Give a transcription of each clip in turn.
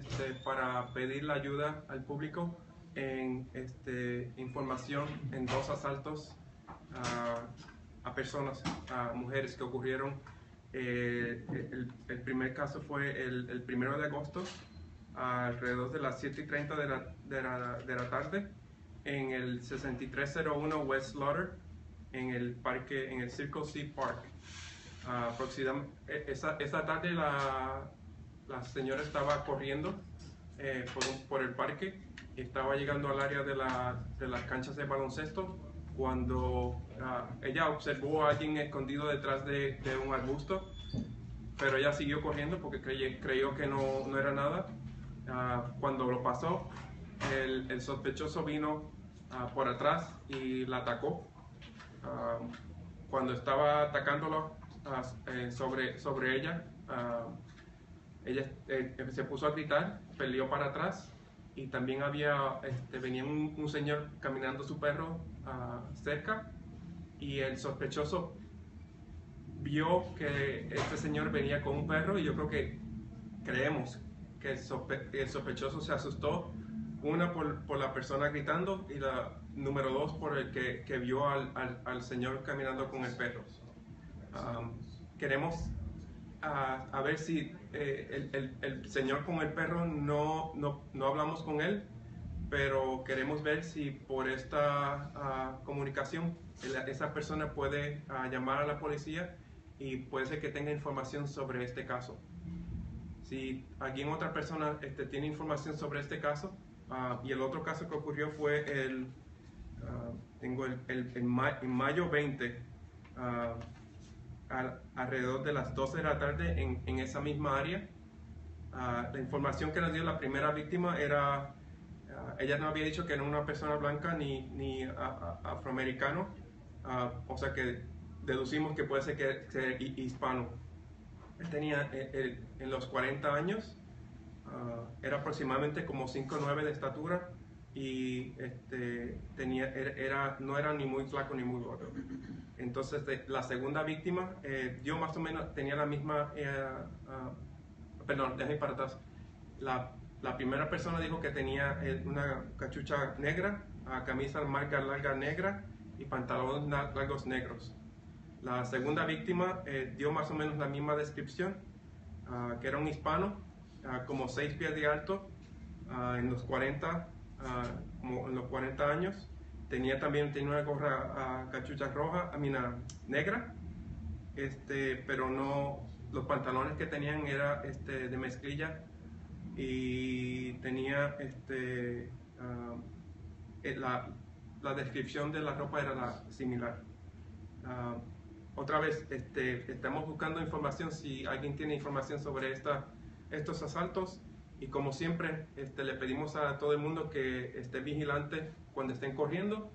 este, para pedir la ayuda al público en este, información en dos asaltos a, a personas, a mujeres que ocurrieron. Eh, el, el, primer caso fue el, el primero de agosto, alrededor de las 7 y 30 de la, de la, de la tarde, en el 6301 West Slaughter, en el parque, en el Circle C Park. Uh, esa, esa tarde la, la señora estaba corriendo eh, por, el parque y estaba llegando al área de, la, de las canchas de baloncesto cuando uh, ella observó a alguien escondido detrás de, un arbusto, pero ella siguió corriendo porque creyó, que no, era nada. Uh, cuando lo pasó, el, sospechoso vino por atrás y la atacó. cuando estaba atacándolo eh, sobre ella, ella eh, se puso a gritar, peleó para atrás y también había, este, venía un, un, señor caminando su perro uh, cerca y el sospechoso vio que este señor venía con un perro y yo creo que creemos que el, sospe el sospechoso se asustó, una por, por, la persona gritando y la número dos por el que, que vio al, al, al, señor caminando con el perro. Um, queremos a, a ver si eh, el, el, el, señor con el perro no, no, no, hablamos con él, pero queremos ver si por esta uh, comunicación esa persona puede uh, llamar a la policía y puede ser que tenga información sobre este caso. Si alguien otra persona este, tiene información sobre este caso, uh, y el otro caso que ocurrió fue el, tengo el, el, en, ma en mayo 20, a, alrededor de las 12 de la tarde en, en esa misma área. Uh, la información que nos dio la primera víctima era, uh, ella no había dicho que era una persona blanca ni, ni afroamericano, uh, o sea que deducimos que puede ser que sea hispano. Él tenía eh, eh, en los 40 años, era aproximadamente como 5'9 de estatura y este, tenía, era, no era ni muy flaco ni muy gordo. Entonces, de, la segunda víctima, eh, yo más o menos tenía la misma, eh, uh, perdón, déjame para atrás. La, la, primera persona dijo que tenía eh, una cachucha negra, uh, camisa marca larga negra y pantalones largos negros. La segunda víctima eh, dio más o menos la misma descripción, uh, que era un hispano, como 6 pies de alto, en los 40, como en los 40 años, tenía también tenía una gorra a cachucha roja, a mina negra, este, pero no, los pantalones que tenían era este, de mezclilla y tenía este, uh, la, la, descripción de la ropa era la similar. Uh, otra vez, este, estamos buscando información, si alguien tiene información sobre esta, estos asaltos, y como siempre, este, le pedimos a todo el mundo que esté vigilante cuando estén corriendo.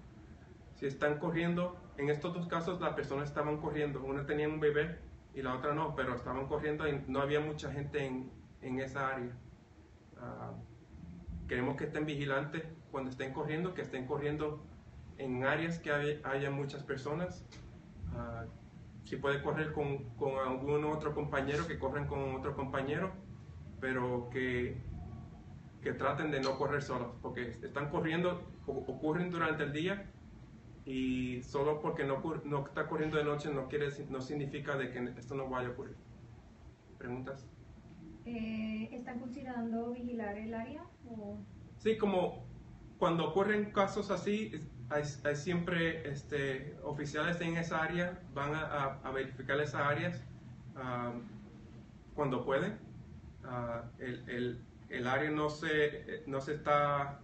Si están corriendo, en estos dos casos las personas estaban corriendo. Una tenía un bebé y la otra no, pero estaban corriendo y no había mucha gente en, en esa área. Uh, queremos que estén vigilantes cuando estén corriendo, que estén corriendo en áreas que hay, haya muchas personas. Uh, si puede correr con, con algún otro compañero, que corren con otro compañero pero que, que traten de no correr solos, porque están corriendo, ocurren durante el día y solo porque no, no está corriendo de noche no, quiere, no significa de que esto no vaya a ocurrir. ¿Preguntas? Eh, ¿Están considerando vigilar el área? O? Sí, como cuando ocurren casos así, hay, hay siempre este, oficiales en esa área, van a, a verificar esas áreas um, cuando pueden uh, el, el, el, área no se, no se está,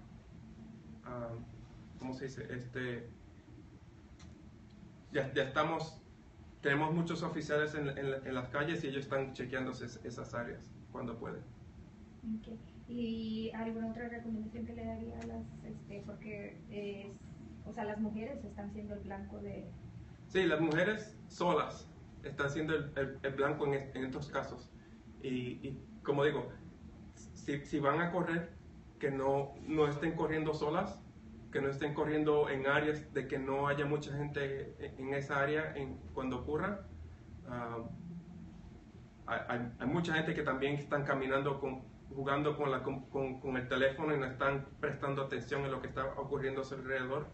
uh, ¿cómo se dice? Este, ya, ya estamos, tenemos muchos oficiales en, en, en, las calles y ellos están chequeando esas áreas cuando pueden. Okay. ¿Y alguna otra recomendación que le daría a las, este, porque es, o sea, las mujeres están siendo el blanco de... Sí, las mujeres solas están siendo el, el, el blanco en, en, estos casos. Y, y como digo, si, si, van a correr, que no, no estén corriendo solas, que no estén corriendo en áreas de que no haya mucha gente en esa área en, cuando ocurra. Uh, hay, hay, mucha gente que también están caminando con, jugando con, la, con, con- el teléfono y no están prestando atención en lo que está ocurriendo a su alrededor.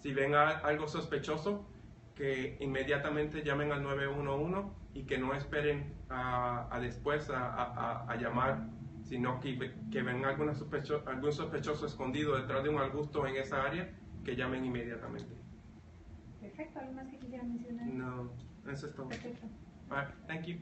Si ven a- algo sospechoso, que inmediatamente llamen al 911 y que no esperen a, a después a- a llamar, sino que, que ven alguna sospecho- algún sospechoso escondido detrás de un arbusto en esa área, que llamen inmediatamente. Perfecto, ¿algo más que quisiera mencionar? No, eso es todo. Perfecto. All right, thank you.